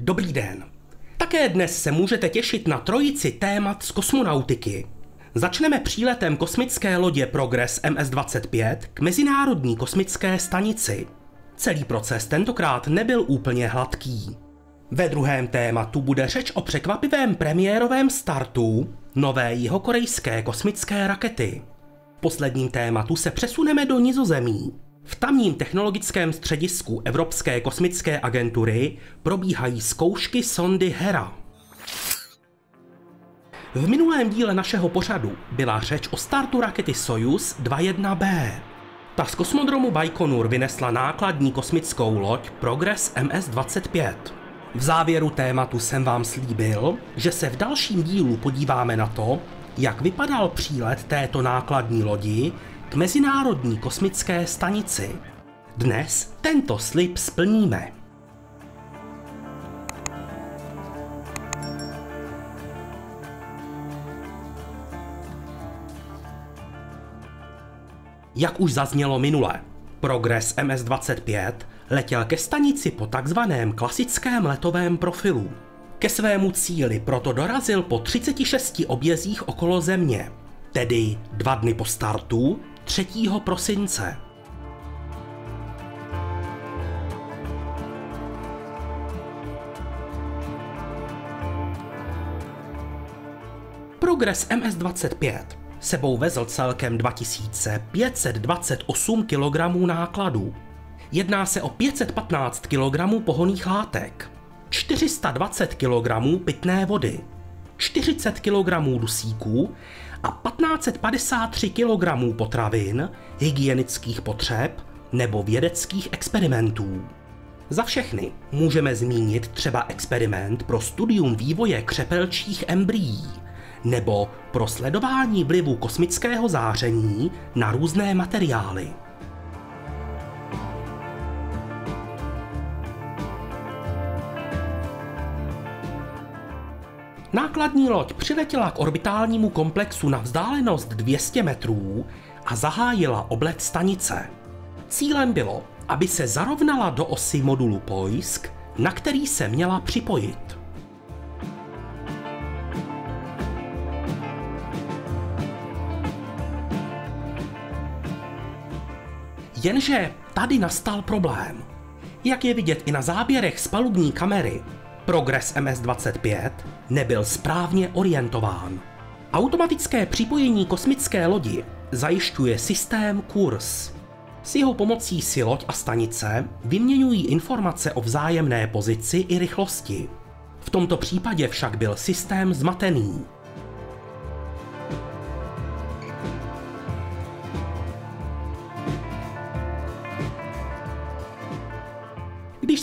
Dobrý den. Také dnes se můžete těšit na trojici témat z kosmonautiky. Začneme příletem kosmické lodě Progress MS-25 k Mezinárodní kosmické stanici. Celý proces tentokrát nebyl úplně hladký. Ve druhém tématu bude řeč o překvapivém premiérovém startu nové jihokorejské kosmické rakety. V posledním tématu se přesuneme do Nizozemí. V tamním technologickém středisku Evropské kosmické agentury probíhají zkoušky sondy Hera. V minulém díle našeho pořadu byla řeč o startu rakety Soyuz 21B. Ta z kosmodromu Baikonur vynesla nákladní kosmickou loď Progress MS-25. V závěru tématu jsem vám slíbil, že se v dalším dílu podíváme na to, jak vypadal přílet této nákladní lodi k Mezinárodní kosmické stanici. Dnes tento slib splníme. Jak už zaznělo minule, Progress MS-25 letěl ke stanici po takzvaném klasickém letovém profilu. Ke svému cíli proto dorazil po 36 obězích okolo Země, tedy dva dny po startu 3. prosince. Progress MS-25 sebou vezl celkem 2528 kg nákladů. Jedná se o 515 kg pohoných látek, 420 kg pitné vody, 40 kg dusíků a 1553 kg potravin, hygienických potřeb nebo vědeckých experimentů. Za všechny můžeme zmínit třeba experiment pro studium vývoje křepelčích embryí nebo pro sledování vlivu kosmického záření na různé materiály. Nákladní loď přiletěla k orbitálnímu komplexu na vzdálenost 200 metrů a zahájila oblet stanice. Cílem bylo, aby se zarovnala do osy modulu Poisk, na který se měla připojit. Jenže tady nastal problém. Jak je vidět i na záběrech z palubní kamery, Progress MS-25 nebyl správně orientován. Automatické připojení kosmické lodi zajišťuje systém KURS. S jeho pomocí si loď a stanice vyměňují informace o vzájemné pozici i rychlosti. V tomto případě však byl systém zmatený.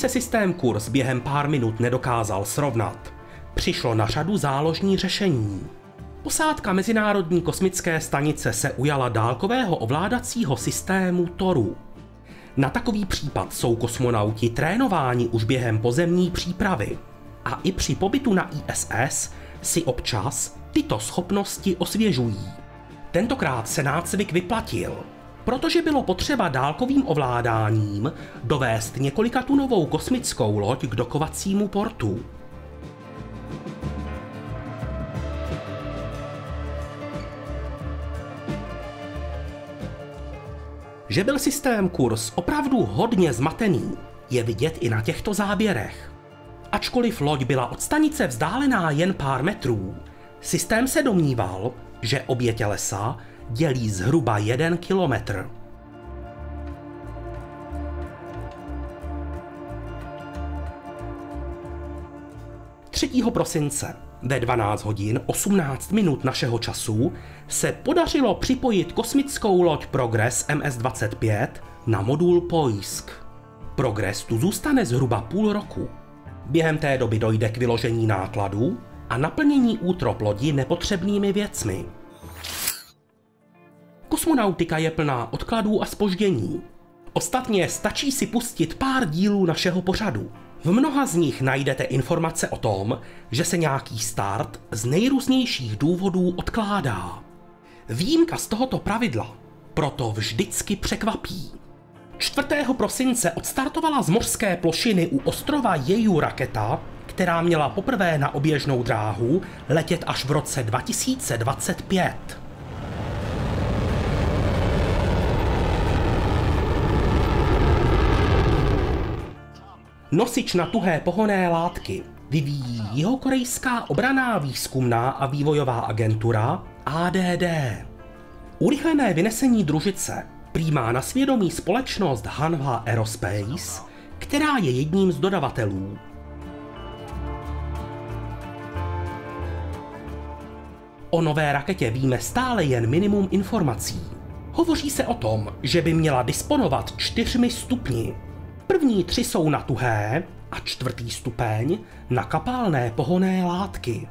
Se systém kurz během pár minut nedokázal srovnat, přišlo na řadu záložní řešení. Posádka Mezinárodní kosmické stanice se ujala dálkového ovládacího systému TORu. Na takový případ jsou kosmonauti trénováni už během pozemní přípravy a i při pobytu na ISS si občas tyto schopnosti osvěžují. Tentokrát se nácvik vyplatil – protože bylo potřeba dálkovým ovládáním dovést několikatunovou kosmickou loď k dokovacímu portu. Že byl systém kurz opravdu hodně zmatený, je vidět i na těchto záběrech. Ačkoliv loď byla od stanice vzdálená jen pár metrů, systém se domníval, že obě tělesa dělí zhruba jeden kilometr. Třetího prosince ve 12 hodin 18 minut našeho času se podařilo připojit kosmickou loď Progress MS-25 na modul Poisk. Progress tu zůstane zhruba půl roku. Během té doby dojde k vyložení nákladů a naplnění útrop lodi nepotřebnými věcmi. Kosmonautika je plná odkladů a spoždění. Ostatně stačí si pustit pár dílů našeho pořadu. V mnoha z nich najdete informace o tom, že se nějaký start z nejrůznějších důvodů odkládá. Výjimka z tohoto pravidla proto vždycky překvapí. 4. prosince odstartovala z mořské plošiny u ostrova Jeju raketa, která měla poprvé na oběžnou dráhu letět až v roce 2025. Nosič na tuhé pohonné látky vyvíjí jihokorejská obraná výzkumná a vývojová agentura ADD. Urychlené vynesení družice přijímá na svědomí společnost Hanwha Aerospace, která je jedním z dodavatelů. O nové raketě víme stále jen minimum informací. Hovoří se o tom, že by měla disponovat čtyřmi stupni. První tři jsou na tuhé a čtvrtý stupeň na kapalné pohonné látky.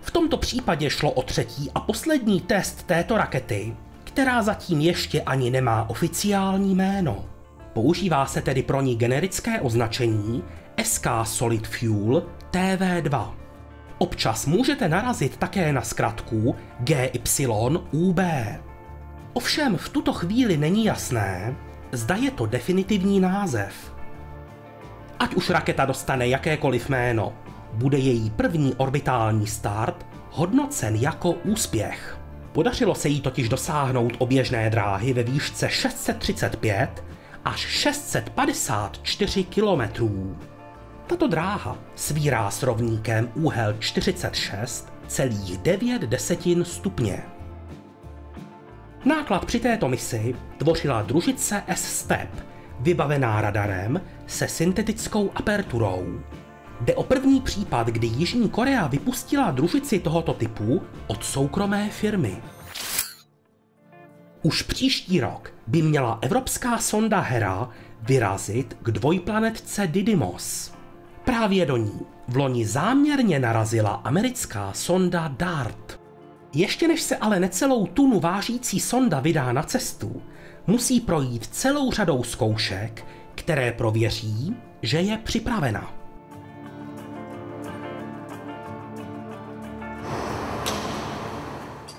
V tomto případě šlo o třetí a poslední test této rakety, která zatím ještě ani nemá oficiální jméno. Používá se tedy pro ní generické označení SK Solid Fuel TV2. Občas můžete narazit také na zkratku GYUB. Ovšem v tuto chvíli není jasné, zda je to definitivní název. Ať už raketa dostane jakékoliv jméno, bude její první orbitální start hodnocen jako úspěch. Podařilo se jí totiž dosáhnout oběžné dráhy ve výšce 635 až 654 kilometrů. Tato dráha svírá s rovníkem úhel 46,9 desetin stupně. Náklad při této misi tvořila družice S-Step, vybavená radarem se syntetickou aperturou. Jde o první případ, kdy Jižní Korea vypustila družici tohoto typu od soukromé firmy. Už příští rok by měla evropská sonda Hera vyrazit k dvojplanetce Didymos. Právě do ní v loni záměrně narazila americká sonda DART. Ještě než se ale necelou tunu vážící sonda vydá na cestu, musí projít celou řadou zkoušek, které prověří, že je připravena.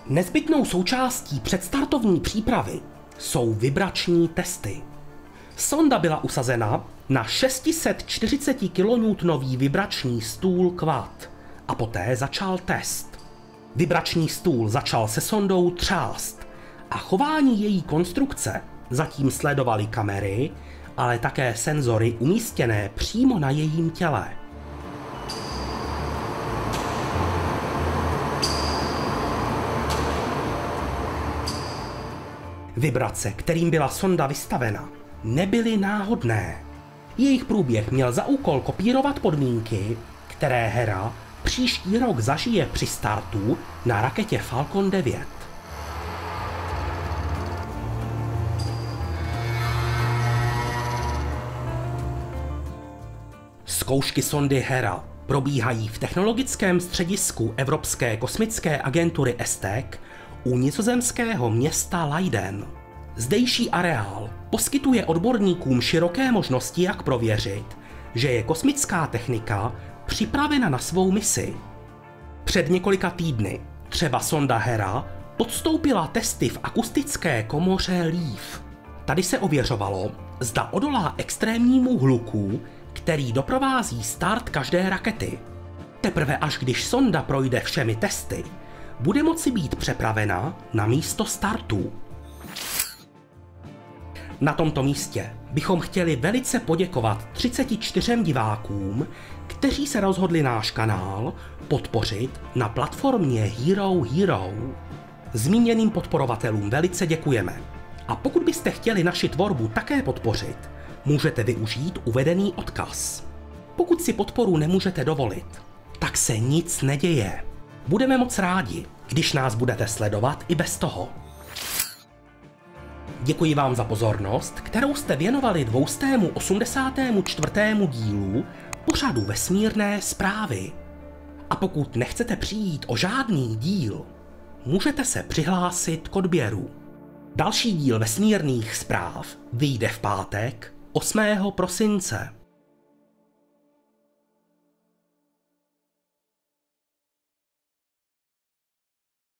Nezbytnou součástí předstartovní přípravy jsou vibrační testy. Sonda byla usazena na 640 kN vibrační stůl Quad a poté začal test. Vibrační stůl začal se sondou třást a chování její konstrukce zatím sledovaly kamery, ale také senzory umístěné přímo na jejím těle. Vibrace, kterým byla sonda vystavena, nebyly náhodné. Jejich průběh měl za úkol kopírovat podmínky, které Hera příští rok zažije při startu na raketě Falcon 9. Zkoušky sondy Hera probíhají v technologickém středisku Evropské kosmické agentury ESTEC u nizozemského města Leiden. Zdejší areál poskytuje odborníkům široké možnosti, jak prověřit, že je kosmická technika připravena na svou misi. Před několika týdny třeba sonda Hera podstoupila testy v akustické komoře Leaf. Tady se ověřovalo, zda odolá extrémnímu hluku, který doprovází start každé rakety. Teprve až když sonda projde všemi testy, bude moci být přepravena na místo startu. Na tomto místě bychom chtěli velice poděkovat 34 divákům, kteří se rozhodli náš kanál podpořit na platformě Hero Hero. Zmíněným podporovatelům velice děkujeme. A pokud byste chtěli naši tvorbu také podpořit, můžete využít uvedený odkaz. Pokud si podporu nemůžete dovolit, tak se nic neděje. Budeme moc rádi, když nás budete sledovat i bez toho. Děkuji vám za pozornost, kterou jste věnovali 284. dílu pořadu vesmírné zprávy. A pokud nechcete přijít o žádný díl, můžete se přihlásit k odběru. Další díl vesmírných zpráv vyjde v pátek 8. prosince.